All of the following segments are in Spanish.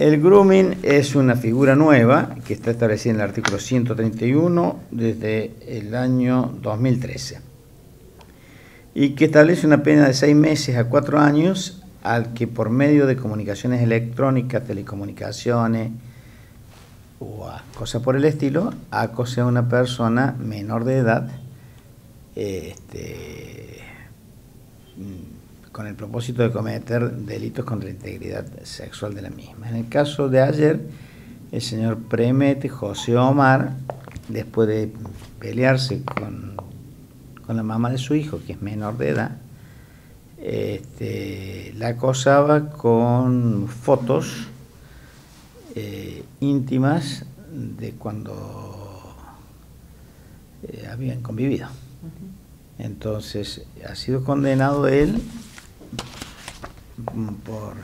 El grooming es una figura nueva que está establecida en el artículo 131 desde el año 2013 y que establece una pena de seis meses a cuatro años al que por medio de comunicaciones electrónicas, telecomunicaciones o cosas por el estilo, acose a una persona menor de edad este, mm, con el propósito de cometer delitos contra la integridad sexual de la misma. En el caso de ayer, el señor Premete José Omar, después de pelearse con, con la mamá de su hijo, que es menor de edad, este, la acosaba con fotos eh, íntimas de cuando eh, habían convivido. Entonces, ha sido condenado él por,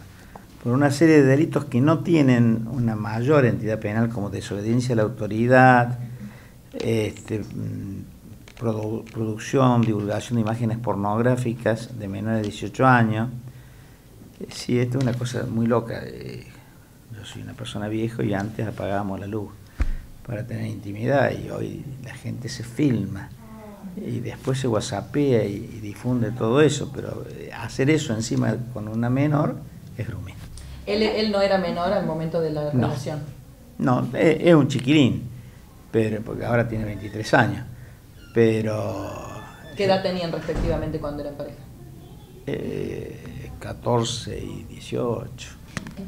por, una serie de delitos que no tienen una mayor entidad penal como desobediencia a la autoridad, este, producción, divulgación de imágenes pornográficas de menores de 18 años. Sí, esto es una cosa muy loca. Eh, yo soy una persona vieja y antes apagábamos la luz para tener intimidad y hoy la gente se filma y después se whatsappea y, difunde todo eso, pero eh, hacer eso encima con una menor es grooming. ¿Él, él no era menor al momento de la relación? No, es, un chiquilín, pero porque ahora tiene 23 años, pero... ¿Qué edad tenían respectivamente cuando eran pareja? Eh, 14 y 18.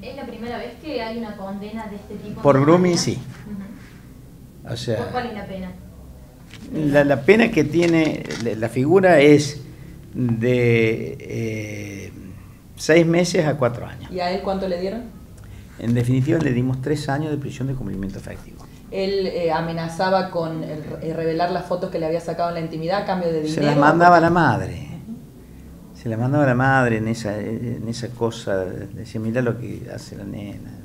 ¿Es la primera vez que hay una condena de este tipo? Por grooming sí. ¿Cuál es la pena? La, pena que tiene la figura es de eh, seis meses a cuatro años. ¿Y a él cuánto le dieron? En definitiva le dimos tres años de prisión de cumplimiento efectivo. Él eh, amenazaba con revelar las fotos que le había sacado en la intimidad a cambio de dinero. Se las mandaba a la madre. Se las mandaba a la madre en esa, en esa cosa. Decía, mira lo que hace la nena